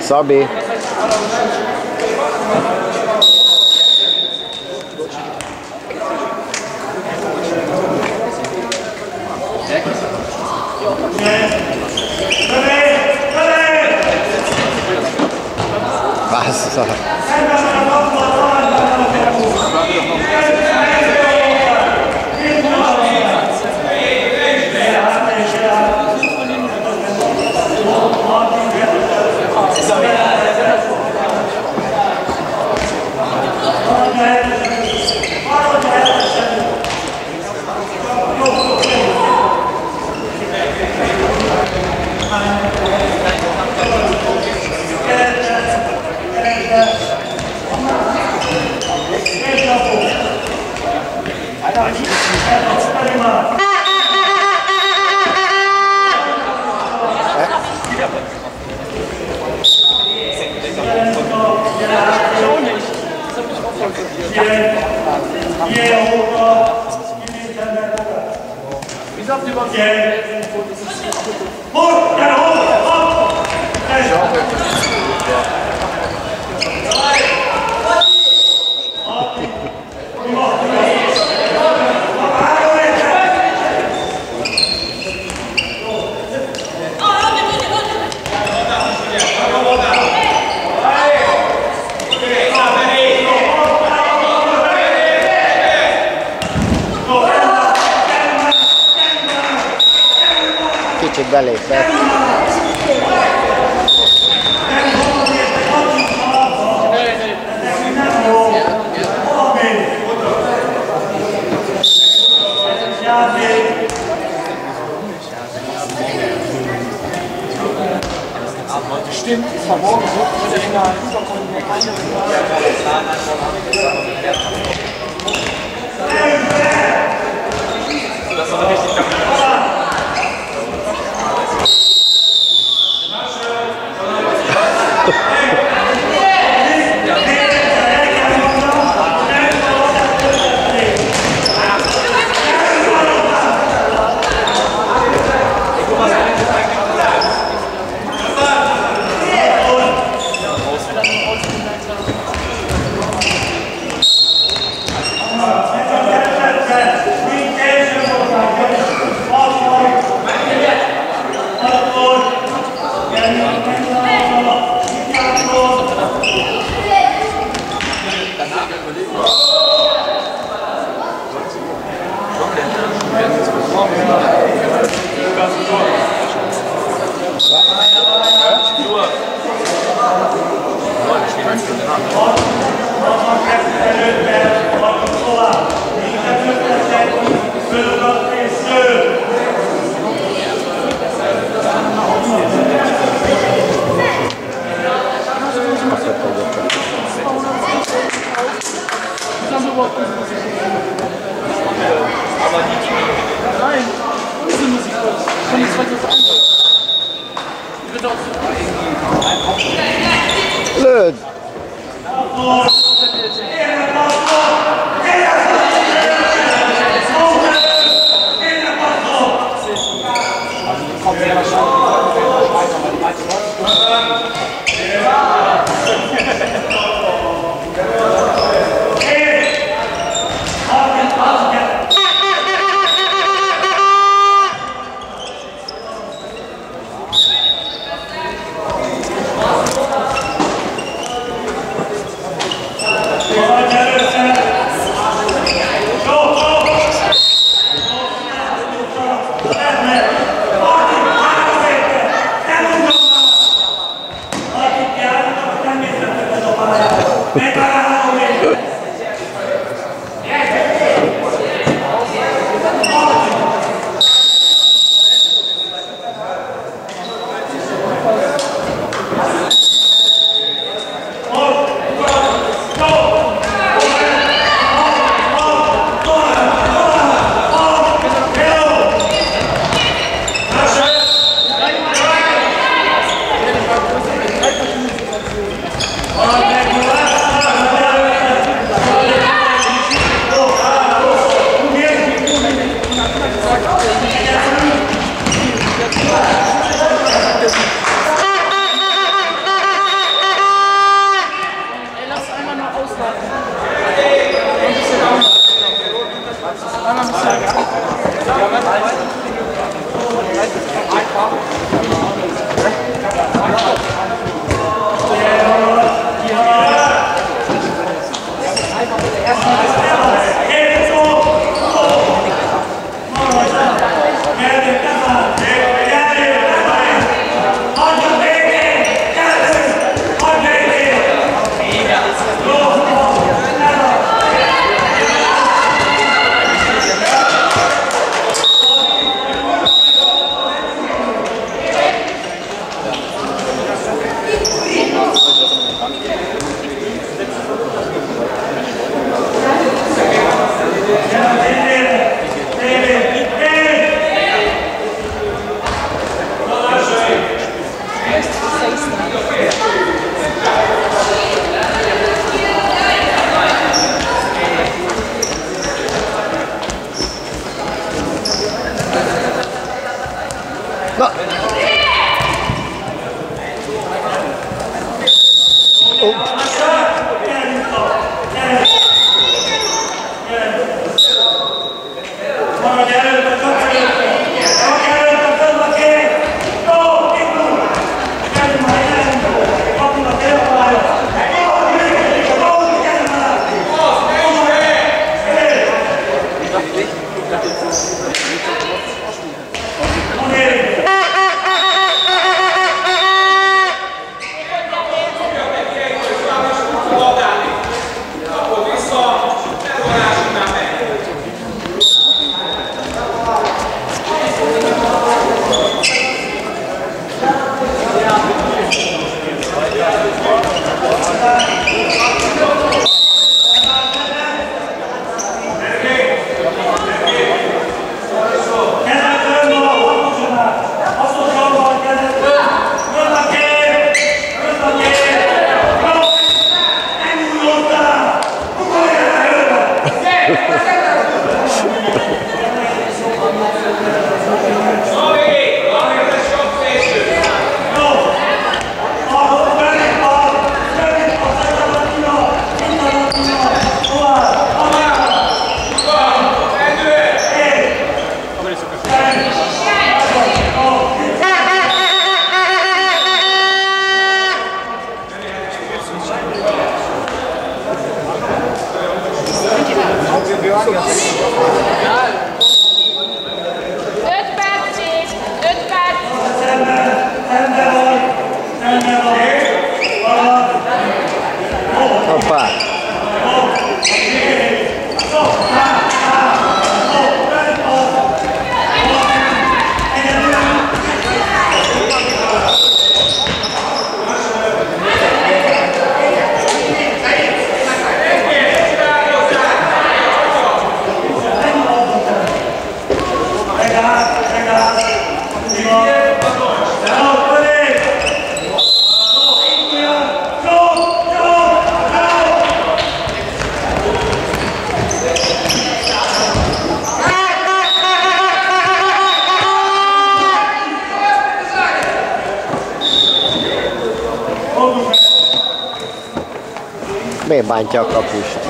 صبي صح صح 肌に力を伝えます。Wie sagt ihr was? Hoch, ja, Kicsit belépett. Stimmt, verborgen so, in der finalen Überkontinental. Nein, unsere Musik von 2001. Wird auch Blöd. Opa. բանջակա բուշտ։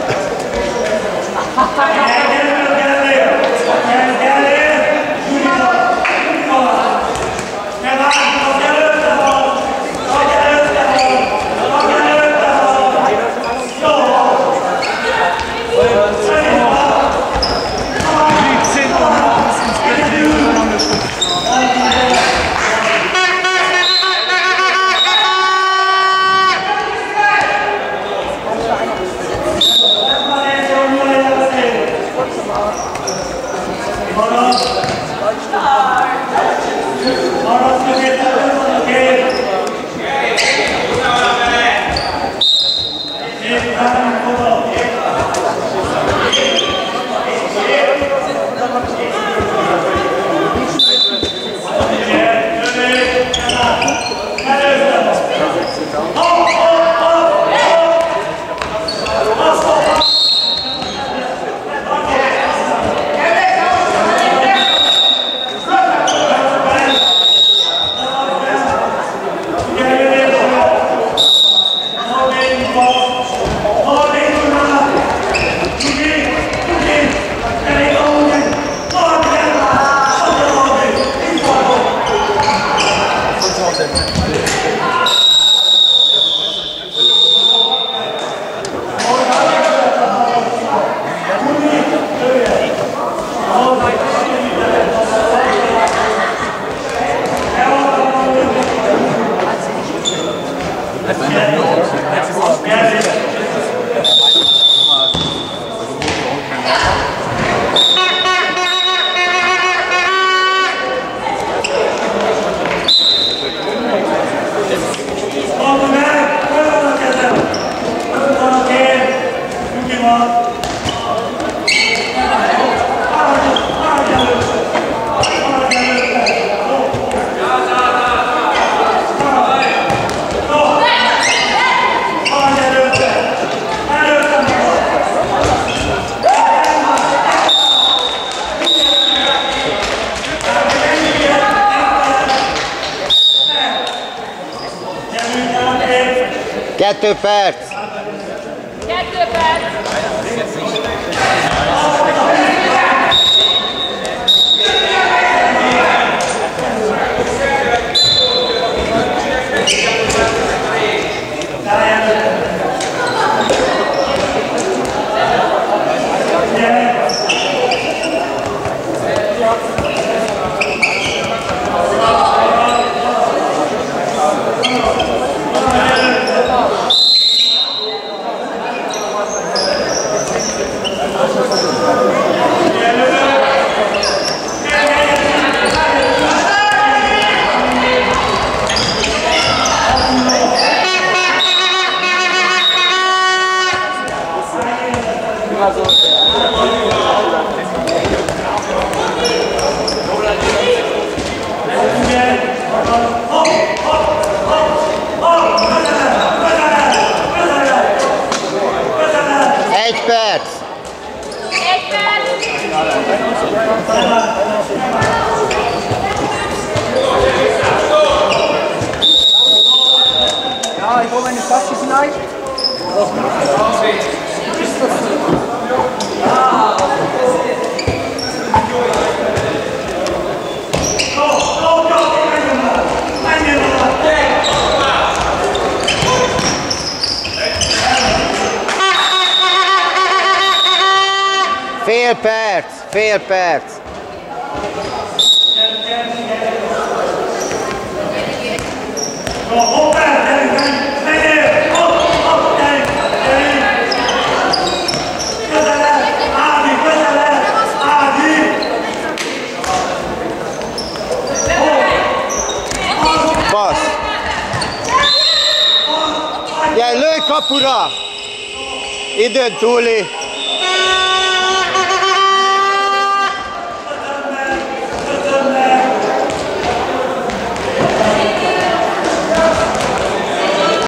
Eto Perth. Perc. Fél perc. Passz. Gyere, lőj kapura! Időn túli.